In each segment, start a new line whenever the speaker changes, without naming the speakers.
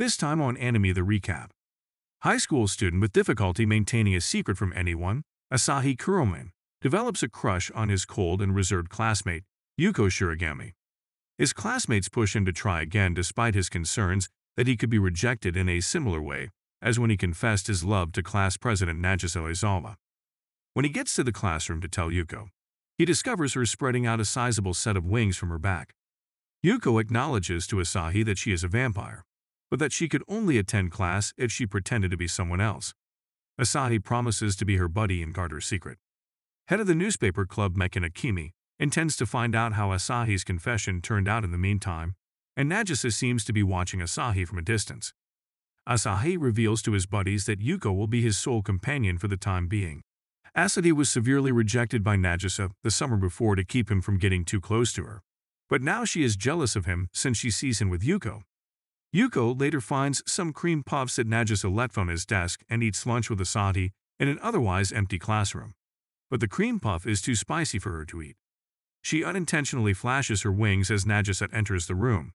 This time on Anime The Recap. High school student with difficulty maintaining a secret from anyone, Asahi Kuromine, develops a crush on his cold and reserved classmate, Yuko Shiragami. His classmates push him to try again despite his concerns that he could be rejected in a similar way as when he confessed his love to class president Nagisa Oizawa. When he gets to the classroom to tell Yuko, he discovers her spreading out a sizable set of wings from her back. Yuko acknowledges to Asahi that she is a vampire, but that she could only attend class if she pretended to be someone else. Asahi promises to be her buddy and guard her secret. Head of the newspaper club Mikan Akemi intends to find out how Asahi's confession turned out in the meantime, and Nagisa seems to be watching Asahi from a distance. Asahi reveals to his buddies that Yuko will be his sole companion for the time being. Asahi was severely rejected by Nagisa the summer before to keep him from getting too close to her. But now she is jealous of him since she sees him with Yuko. Yuko later finds some cream puffs at Nagisa left on his desk and eats lunch with Asahi in an otherwise empty classroom. But the cream puff is too spicy for her to eat. She unintentionally flashes her wings as Nagisa enters the room,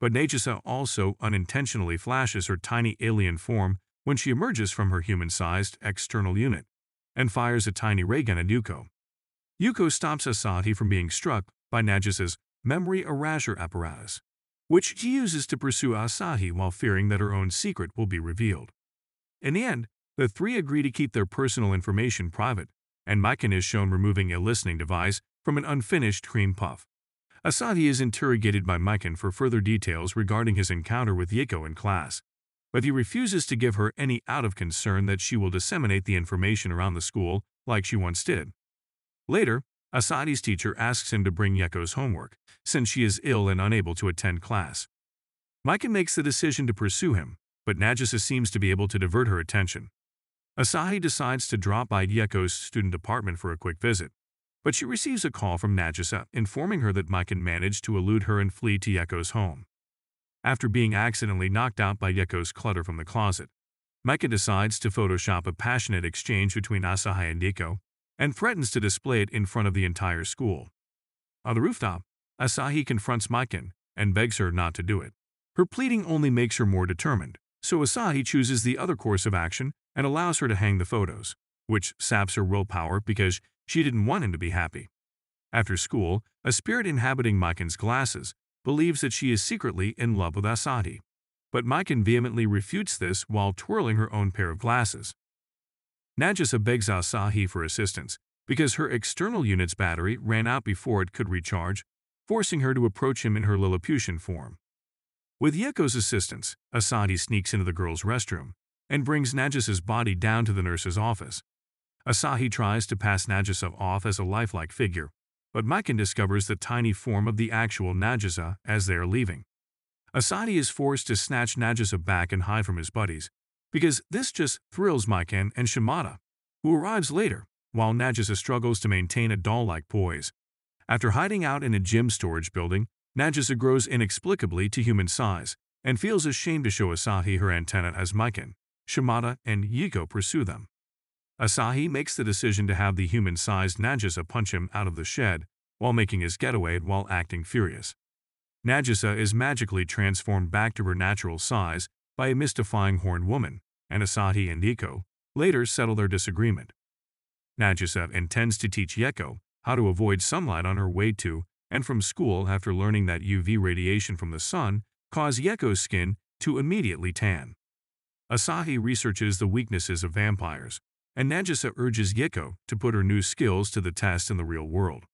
but Nagisa also unintentionally flashes her tiny alien form when she emerges from her human-sized external unit and fires a tiny ray gun at Yuko. Yuko stops Asahi from being struck by Nagisa's memory erasure apparatus which she uses to pursue Asahi while fearing that her own secret will be revealed. In the end, the three agree to keep their personal information private, and Mikan is shown removing a listening device from an unfinished cream puff. Asahi is interrogated by Mikan for further details regarding his encounter with Yuko in class, but he refuses to give her any out of concern that she will disseminate the information around the school like she once did. Later, Asahi's teacher asks him to bring Yeko's homework, since she is ill and unable to attend class. Mikan makes the decision to pursue him, but Nagisa seems to be able to divert her attention. Asahi decides to drop by Yeko's student apartment for a quick visit, but she receives a call from Nagisa informing her that Mikan managed to elude her and flee to Yeko's home. After being accidentally knocked out by Yeko's clutter from the closet, Mikan decides to Photoshop a passionate exchange between Asahi and Yuko and threatens to display it in front of the entire school. On the rooftop, Asahi confronts Mikan and begs her not to do it. Her pleading only makes her more determined, so Asahi chooses the other course of action and allows her to hang the photos, which saps her willpower because she didn't want him to be happy. After school, a spirit inhabiting Mikan's glasses believes that she is secretly in love with Asahi. But Mikan vehemently refutes this while twirling her own pair of glasses. Nagisa begs Asahi for assistance because her external unit's battery ran out before it could recharge, forcing her to approach him in her Lilliputian form. With Yeko's assistance, Asahi sneaks into the girl's restroom and brings Nagisa's body down to the nurse's office. Asahi tries to pass Nagisa off as a lifelike figure, but Mikan discovers the tiny form of the actual Nagisa as they are leaving. Asahi is forced to snatch Nagisa back and hide from his buddies, because this just thrills Mikan and Shimada, who arrives later, while Nagisa struggles to maintain a doll-like poise. After hiding out in a gym storage building, Nagisa grows inexplicably to human size and feels ashamed to show Asahi her antenna as Mikan, Shimada, and Yuko pursue them. Asahi makes the decision to have the human-sized Nagisa punch him out of the shed while making his getaway while acting furious. Nagisa is magically transformed back to her natural size by a mystifying horned woman, and Asahi and Yuko later settle their disagreement. Nagisa intends to teach Yuko how to avoid sunlight on her way to and from school after learning that UV radiation from the sun cause Yuko's skin to immediately tan. Asahi researches the weaknesses of vampires, and Nagisa urges Yuko to put her new skills to the test in the real world.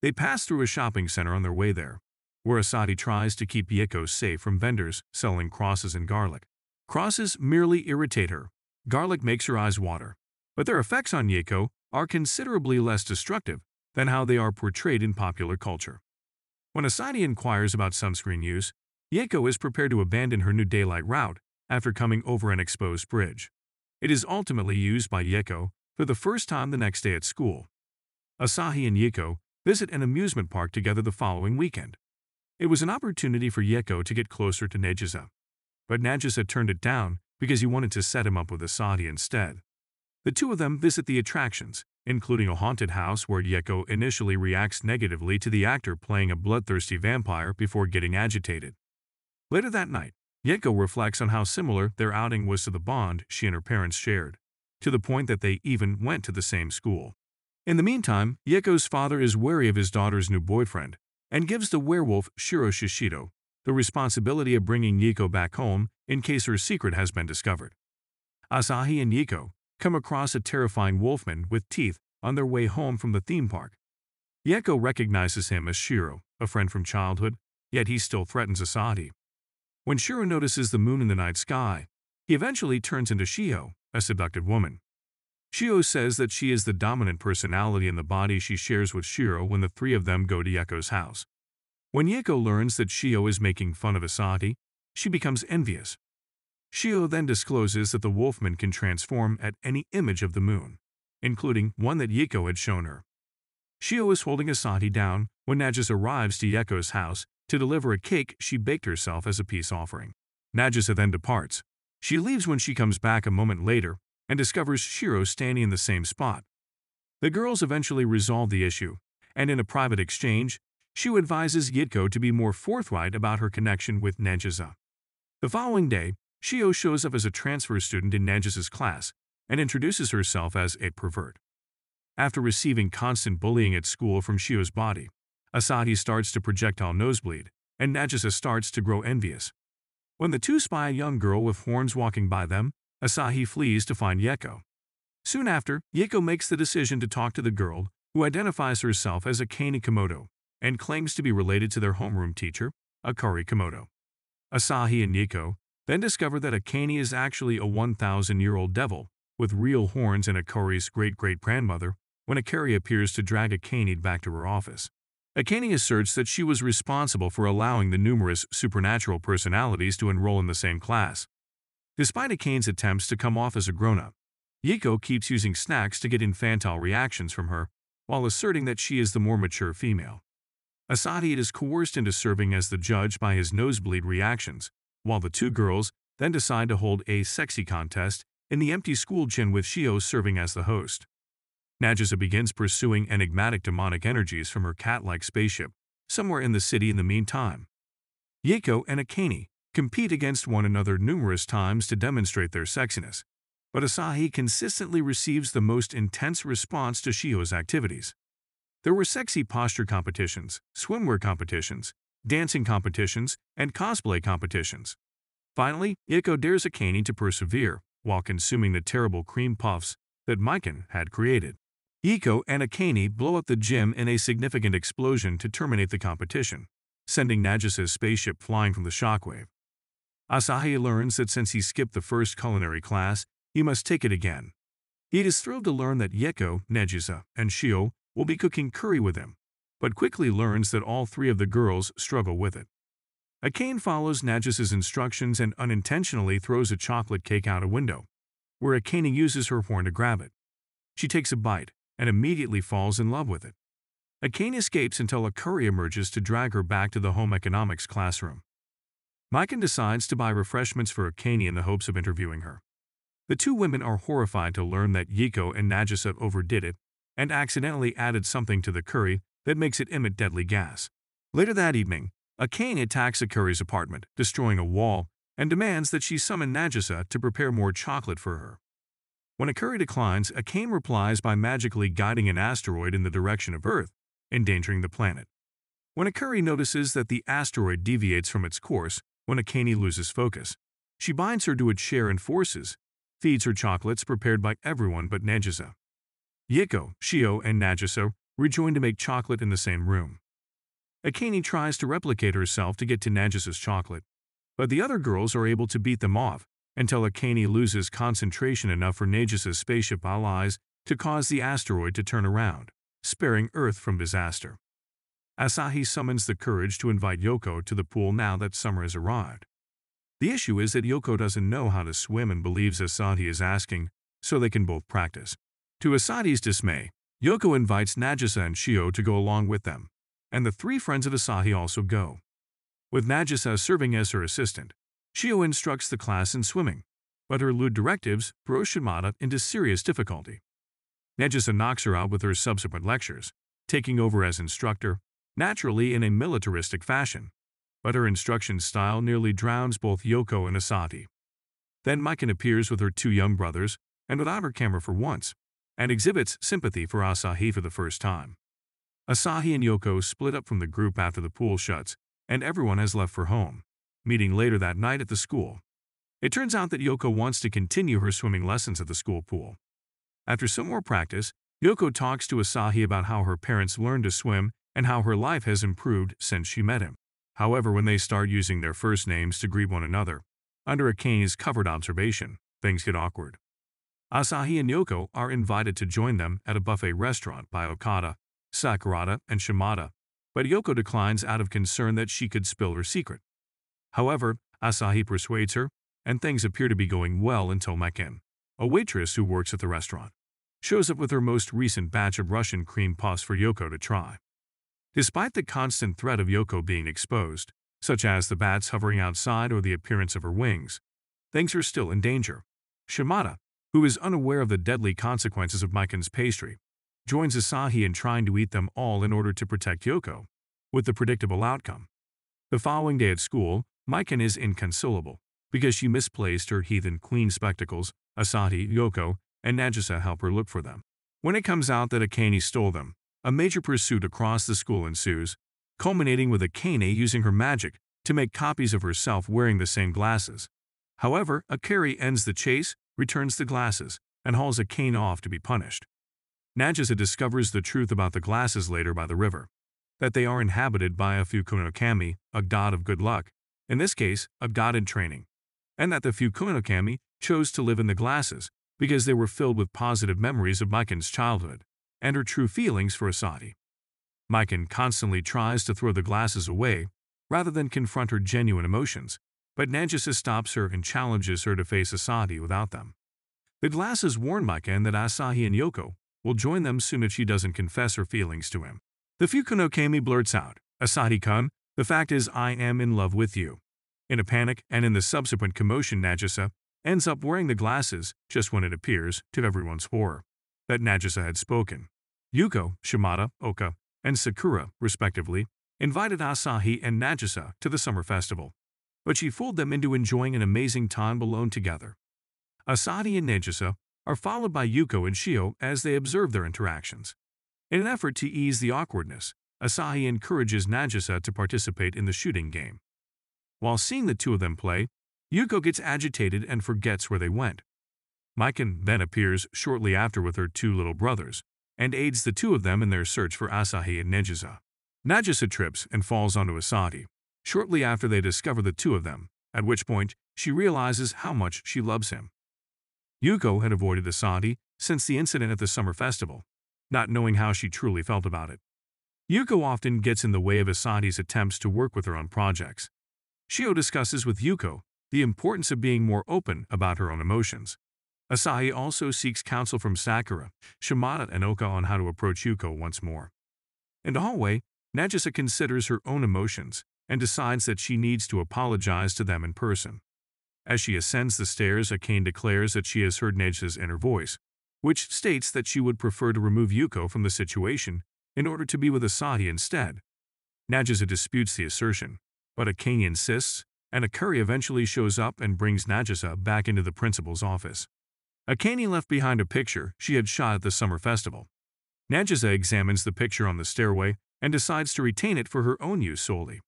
They pass through a shopping center on their way there, where Asahi tries to keep Yuko safe from vendors selling crosses and garlic. Crosses merely irritate her. Garlic makes her eyes water. But their effects on Yuko are considerably less destructive than how they are portrayed in popular culture. When Asahi inquires about sunscreen use, Yuko is prepared to abandon her new daylight route after coming over an exposed bridge. It is ultimately used by Yuko for the first time the next day at school. Asahi and Yuko visit an amusement park together the following weekend. It was an opportunity for Yeko to get closer to Nagisa, but Nagisa turned it down because he wanted to set him up with Asahi instead. The two of them visit the attractions, including a haunted house where Yeko initially reacts negatively to the actor playing a bloodthirsty vampire before getting agitated. Later that night, Yeko reflects on how similar their outing was to the bond she and her parents shared, to the point that they even went to the same school. In the meantime, Yeko's father is wary of his daughter's new boyfriend and gives the werewolf Shiro Shishido the responsibility of bringing Yeko back home in case her secret has been discovered. Asahi and Yeko come across a terrifying wolfman with teeth on their way home from the theme park. Yeko recognizes him as Shiro, a friend from childhood, yet he still threatens Asahi. When Shiro notices the moon in the night sky, he eventually turns into Shio, a seductive woman. Shio says that she is the dominant personality in the body she shares with Shiro when the three of them go to Yeko's house. When Yeko learns that Shio is making fun of Asahi, she becomes envious. Shio then discloses that the wolfman can transform at any image of the moon, including one that Yeko had shown her. Shio is holding Asahi down when Nagisa arrives to Yeko's house to deliver a cake she baked herself as a peace offering. Nagisa then departs. She leaves when she comes back a moment later and discovers Shiro standing in the same spot. The girls eventually resolve the issue, and in a private exchange, Shu advises Yitko to be more forthright about her connection with Nagisa. The following day, Shio shows up as a transfer student in Nagisa's class and introduces herself as a pervert. After receiving constant bullying at school from Shio's body, Asahi starts to projectile nosebleed, and Nagisa starts to grow envious. When the two spy a young girl with horns walking by them, Asahi flees to find Yeko. Soon after, Yeko makes the decision to talk to the girl, who identifies herself as Akane Komodo, and claims to be related to their homeroom teacher, Akari Komodo. Asahi and Yeko then discover that Akane is actually a 1,000-year-old devil with real horns and Akari's great-great-grandmother when Akari appears to drag Akane back to her office. Akane asserts that she was responsible for allowing the numerous supernatural personalities to enroll in the same class. Despite Akane's attempts to come off as a grown-up, Yiko keeps using snacks to get infantile reactions from her while asserting that she is the more mature female. Asahi is coerced into serving as the judge by his nosebleed reactions, while the two girls then decide to hold a sexy contest in the empty school gym with Shio serving as the host. Nagisa begins pursuing enigmatic demonic energies from her cat-like spaceship, somewhere in the city in the meantime. Yeko and Akane compete against one another numerous times to demonstrate their sexiness, but Asahi consistently receives the most intense response to Shio's activities. There were sexy posture competitions, swimwear competitions, dancing competitions, and cosplay competitions. Finally, Iko dares Akane to persevere while consuming the terrible cream puffs that Mikan had created. Iko and Akane blow up the gym in a significant explosion to terminate the competition, sending Nagisa's spaceship flying from the shockwave. Asahi learns that since he skipped the first culinary class, he must take it again. He is thrilled to learn that Yeko, Nagisa, and Shio will be cooking curry with him, but quickly learns that all three of the girls struggle with it. Akane follows Nagisa's instructions and unintentionally throws a chocolate cake out a window, where Akane uses her horn to grab it. She takes a bite and immediately falls in love with it. Akane escapes until Akari emerges to drag her back to the home economics classroom. Mikan decides to buy refreshments for Akane in the hopes of interviewing her. The two women are horrified to learn that Yiko and Nagisa overdid it and accidentally added something to the curry that makes it emit deadly gas. Later that evening, Akane attacks Akari's apartment, destroying a wall, and demands that she summon Nagisa to prepare more chocolate for her. When Akari declines, Akane replies by magically guiding an asteroid in the direction of Earth, endangering the planet. When Akari notices that the asteroid deviates from its course when Akane loses focus, she binds her to its share and forces, feeds her chocolates prepared by everyone but Nagisa. Yiko, Shio, and Nagisa rejoin to make chocolate in the same room. Akane tries to replicate herself to get to Nagisa's chocolate, but the other girls are able to beat them off until Akane loses concentration enough for Nagisa's spaceship allies to cause the asteroid to turn around, sparing Earth from disaster. Asahi summons the courage to invite Yoko to the pool now that summer has arrived. The issue is that Yoko doesn't know how to swim and believes Asahi is asking so they can both practice. To Asahi's dismay, Yoko invites Nagisa and Shio to go along with them, and the three friends of Asahi also go. With Nagisa serving as her assistant, Shio instructs the class in swimming, but her lewd directives throw Shimada into serious difficulty. Nagisa knocks her out with her subsequent lectures, taking over as instructor, naturally in a militaristic fashion. but her instruction style nearly drowns both Yoko and Asahi. Then Mikan appears with her two young brothers, and without her camera for once, and exhibits sympathy for Asahi for the first time. Asahi and Yoko split up from the group after the pool shuts, and everyone has left for home, meeting later that night at the school. It turns out that Yoko wants to continue her swimming lessons at the school pool. After some more practice, Yoko talks to Asahi about how her parents learned to swim and how her life has improved since she met him. However, when they start using their first names to greet one another, under Akane's covered observation, things get awkward. Asahi and Yoko are invited to join them at a buffet restaurant by Okada, Sakurada, and Shimada, but Yoko declines out of concern that she could spill her secret. However, Asahi persuades her, and things appear to be going well until Mikan, a waitress who works at the restaurant, shows up with her most recent batch of Russian cream puffs for Yoko to try. Despite the constant threat of Yoko being exposed, such as the bats hovering outside or the appearance of her wings, things are still in danger. Shimada, who is unaware of the deadly consequences of Mikan's pastry, joins Asahi in trying to eat them all in order to protect Yoko, with the predictable outcome. The following day at school, Mikan is inconsolable because she misplaced her heathen queen spectacles, Asahi, Yoko, and Nagisa help her look for them. When it comes out that Akane stole them, a major pursuit across the school ensues, culminating with Akane using her magic to make copies of herself wearing the same glasses. However, Akari ends the chase, returns the glasses, and hauls Akane off to be punished. Nagisa discovers the truth about the glasses later by the river, that they are inhabited by a Fukuno-kami, a god of good luck, in this case, a god in training and that the Fukuno-kami chose to live in the glasses because they were filled with positive memories of Mikan's childhood and her true feelings for Asahi. Mikan constantly tries to throw the glasses away rather than confront her genuine emotions, but Nagisa stops her and challenges her to face Asahi without them. The glasses warn Mikan that Asahi and Yoko will join them soon if she doesn't confess her feelings to him. The Fukuno-kami blurts out, Asahi-kun, the fact is I am in love with you. In a panic and in the subsequent commotion Nagisa ends up wearing the glasses just when it appears, to everyone's horror, that Nagisa had spoken. Yuko, Shimada, Oka, and Sakura, respectively, invited Asahi and Nagisa to the summer festival, but she fooled them into enjoying an amazing time alone together. Asahi and Nagisa are followed by Yuko and Shio as they observe their interactions. In an effort to ease the awkwardness, Asahi encourages Nagisa to participate in the shooting game. While seeing the two of them play, Yuko gets agitated and forgets where they went. Mikan then appears shortly after with her two little brothers and aids the two of them in their search for Asahi and Nagisa. Nagisa trips and falls onto Asahi shortly after they discover the two of them, at which point she realizes how much she loves him. Yuko had avoided Asahi since the incident at the summer festival, not knowing how she truly felt about it. Yuko often gets in the way of Asahi's attempts to work with her on projects, Shio discusses with Yuko the importance of being more open about her own emotions. Asahi also seeks counsel from Sakura, Shimada, and Oka on how to approach Yuko once more. In the hallway, Nagisa considers her own emotions and decides that she needs to apologize to them in person. As she ascends the stairs, Akane declares that she has heard Nagisa's inner voice, which states that she would prefer to remove Yuko from the situation in order to be with Asahi instead. Nagisa disputes the assertion, but Akane insists, and Akari eventually shows up and brings Nagisa back into the principal's office. Akane left behind a picture she had shot at the summer festival. Nagisa examines the picture on the stairway and decides to retain it for her own use solely.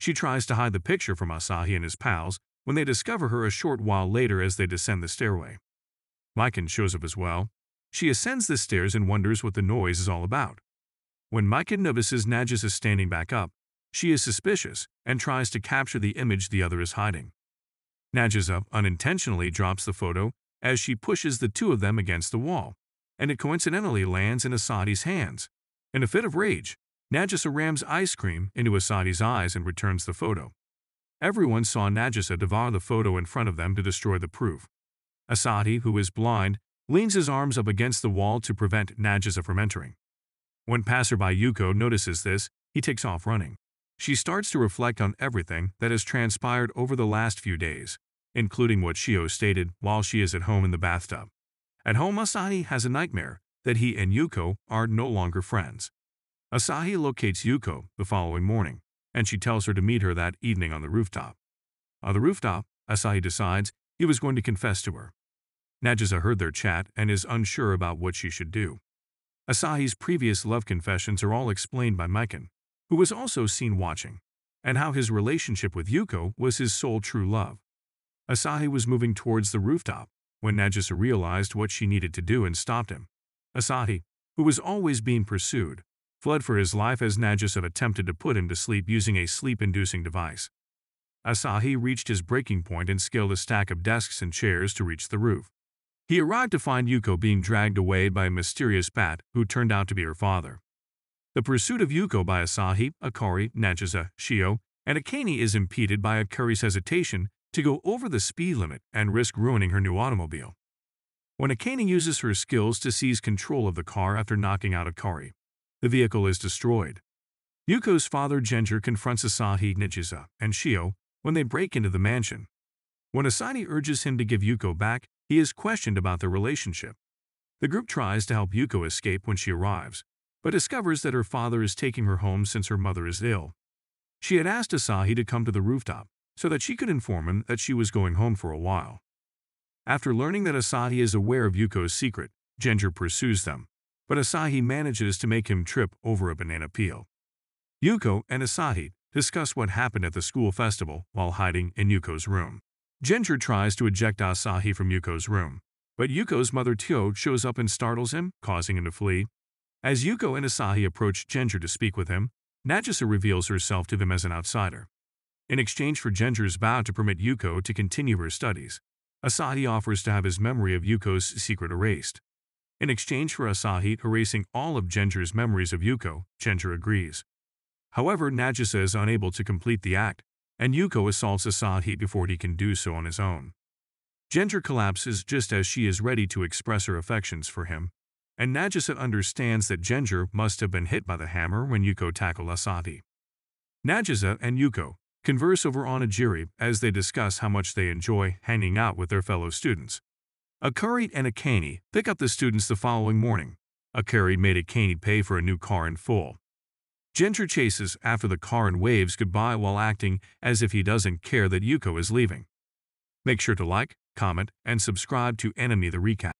She tries to hide the picture from Asahi and his pals when they discover her a short while later as they descend the stairway. Mikan shows up as well. She ascends the stairs and wonders what the noise is all about. When Mikan notices Nagisa standing back up, she is suspicious and tries to capture the image the other is hiding. Nagisa unintentionally drops the photo as she pushes the two of them against the wall, and it coincidentally lands in Asahi's hands. In a fit of rage, Nagisa rams ice cream into Asahi's eyes and returns the photo. Everyone saw Nagisa devour the photo in front of them to destroy the proof. Asadi, who is blind, leans his arms up against the wall to prevent Nagisa from entering. When passerby Yuko notices this, he takes off running. She starts to reflect on everything that has transpired over the last few days, including what Shio stated while she is at home in the bathtub. At home, Asahi has a nightmare that he and Yuko are no longer friends. Asahi locates Yuko the following morning, and she tells her to meet her that evening on the rooftop. On the rooftop, Asahi decides he was going to confess to her. Nagisa heard their chat and is unsure about what she should do. Asahi's previous love confessions are all explained by Mikan, who was also seen watching, and how his relationship with Yuko was his sole true love. Asahi was moving towards the rooftop when Nagisa realized what she needed to do and stopped him. Asahi, who was always being pursued, fled for his life as Nagisa attempted to put him to sleep using a sleep-inducing device. Asahi reached his breaking point and scaled a stack of desks and chairs to reach the roof. He arrived to find Yuko being dragged away by a mysterious bat who turned out to be her father. The pursuit of Yuko by Asahi, Akari, Nagisa, Shio, and Akane is impeded by Akari's hesitation to go over the speed limit and risk ruining her new automobile. When Akane uses her skills to seize control of the car after knocking out Akari, the vehicle is destroyed. Yuko's father Ginger confronts Asahi, Nagisa, and Shio when they break into the mansion. When Asahi urges him to give Yuko back, he is questioned about their relationship. The group tries to help Yuko escape when she arrives, but discovers that her father is taking her home since her mother is ill. She had asked Asahi to come to the rooftop so that she could inform him that she was going home for a while. After learning that Asahi is aware of Yuko's secret, Ginger pursues them, but Asahi manages to make him trip over a banana peel. Yuko and Asahi discuss what happened at the school festival while hiding in Yuko's room. Ginger tries to eject Asahi from Yuko's room, but Yuko's mother Tio shows up and startles him, causing him to flee. As Yuko and Asahi approach Ginger to speak with him, Nagisa reveals herself to them as an outsider. In exchange for Ginger's vow to permit Yuko to continue her studies, Asahi offers to have his memory of Yuko's secret erased. In exchange for Asahi erasing all of Ginger's memories of Yuko, Ginger agrees. However, Nagisa is unable to complete the act, and Yuko assaults Asahi before he can do so on his own. Ginger collapses just as she is ready to express her affections for him, and Nagisa understands that Ginger must have been hit by the hammer when Yuko tackled Asahi. Nagisa and Yuko converse over onigiri as they discuss how much they enjoy hanging out with their fellow students. Akari and Akane pick up the students the following morning. Akari made Akane pay for a new car in full, Ginger chases after the car and waves goodbye while acting as if he doesn't care that Yuko is leaving. Make sure to like, comment, and subscribe to Anime the Recap.